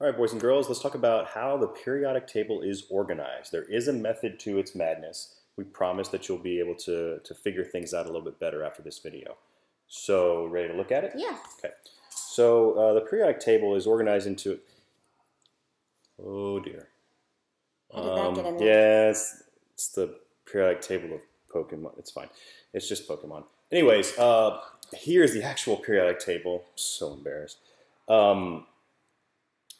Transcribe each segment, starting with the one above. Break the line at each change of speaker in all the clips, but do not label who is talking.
All right, boys and girls, let's talk about how the periodic table is organized. There is a method to its madness. We promise that you'll be able to, to figure things out a little bit better after this video. So, ready to look at it?
Yeah.
Okay. So, uh, the periodic table is organized into. Oh dear.
How did that get in there?
Yeah, it's, it's the periodic table of Pokemon. It's fine. It's just Pokemon. Anyways, uh, here's the actual periodic table. so embarrassed. Um,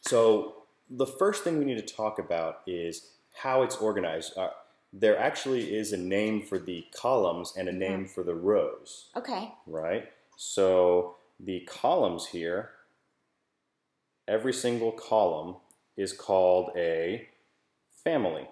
so the first thing we need to talk about is how it's organized. Uh, there actually is a name for the columns and a name for the rows,
Okay.
right? So the columns here, every single column is called a family.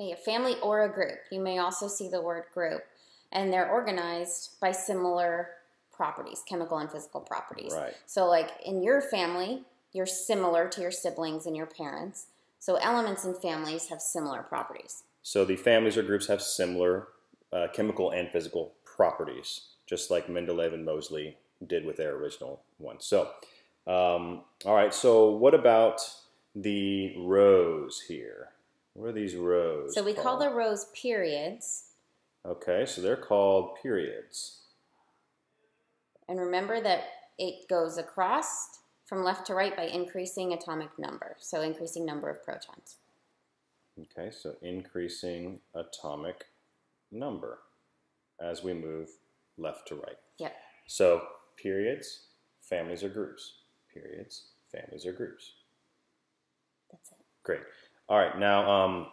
Okay, a family or a group. You may also see the word group. And they're organized by similar properties, chemical and physical properties.
Right.
So, like in your family, you're similar to your siblings and your parents. So, elements in families have similar properties.
So the families or groups have similar uh, chemical and physical properties, just like Mendeleev and Moseley did with their original one. So, um, all right. So what about the rows here? What are these rows?
So, we call the rows periods.
Okay, so they're called periods.
And remember that it goes across from left to right by increasing atomic number. So, increasing number of protons.
Okay, so increasing atomic number as we move left to right.
Yep.
So periods, families or groups. Periods, families or groups.
That's it.
Great. All right, now um,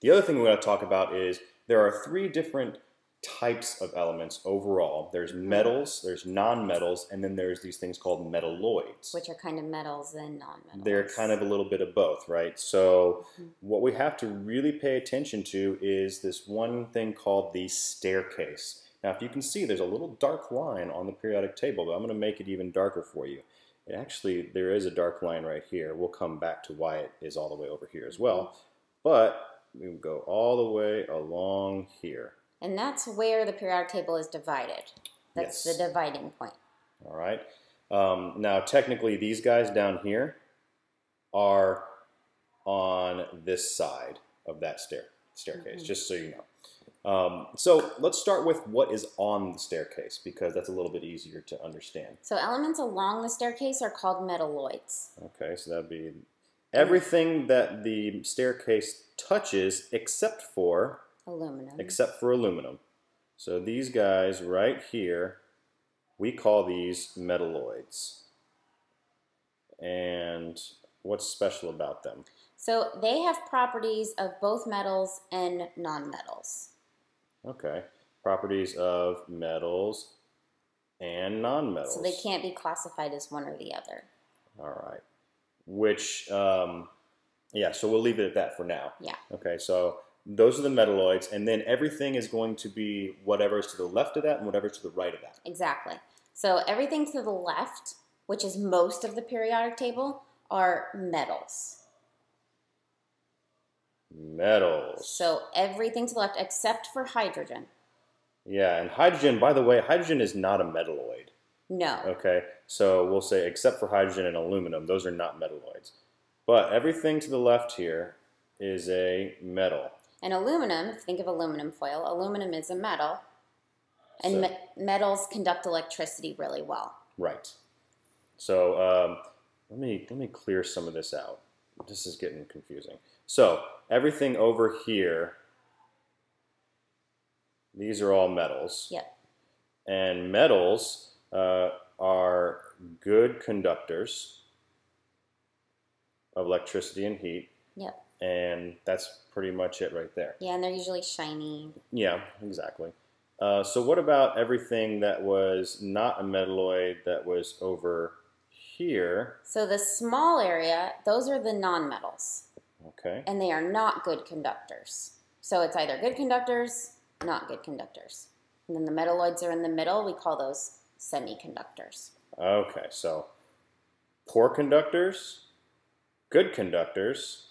the other thing we're going to talk about is there are three different types of elements overall. There's metals, there's non-metals, and then there's these things called metalloids.
Which are kind of metals and non metals.
They're kind of a little bit of both, right? So
Mhm.
what we have to really pay attention to is this one thing called the staircase. Now, if you can see, there's a little dark line on the periodic table, but I'm going to make it even darker for you. It actually, there is a dark line right here. We'll come back to why it is all the way over here as well. But we go all the way along here.
And that's where the periodic table is divided. That's
Yes.
the dividing point.
All right. Um, now, technically, these guys down here are on this side of that stair staircase.
Mhm.
Just so you know. Um, so let's start with what is on the staircase because that's a little bit easier to understand.
So elements along the staircase are called metalloids.
Okay, so that'd be everything that the staircase touches except for
Aluminum.
except for aluminum. So these guys right here, we call these metalloids. And what's special about them?
so they have properties of both metals and nonmetals.
Okay, properties of metals and nonmetals.
So they can't be classified as one or the other.
All right. Which, um, yeah, so we'll leave it at that for now.
Yeah.
Okay, so those are the metalloids, and then everything is going to be whatever is to the left of that and whatever is to the right of that.
Exactly. So everything to the left, which is most of the periodic table, are metals.
Metals.
So everything to the left except for hydrogen.
Yeah, and hydrogen, by the way, hydrogen is not a metalloid.
No.
Okay, so we'll say except for hydrogen and aluminum, those are not metalloids. But everything to the left here is a metal.
And aluminum, think of aluminum foil, aluminum is a metal. And
So-
me- metals conduct electricity really well.
Right. So um, let me let me clear some of this out. This is getting confusing. So everything over here, these are all metals.
Yep.
And metals uh, are good conductors of electricity and heat.
Yep.
And that's pretty much it right there.
Yeah, and they're usually shiny.
Yeah, exactly. Uh, so what about everything that was not a metalloid that was over here?
So the small area, those are the nonmetals.
Okay.
And they are not good conductors. So it's either good conductors, not good conductors. And then the metalloids are in the middle. We call those semiconductors.
Okay. So poor conductors, good conductors,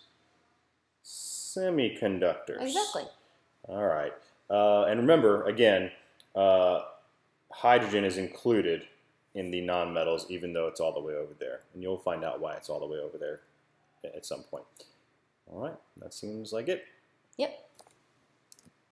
semiconductors.
Exactly.
All right. Uh, and remember, again, uh, hydrogen is included in the nonmetals, even though it's all the way over there. And you'll find out why it's all the way over there at some point. All right, that seems like it.
Yep.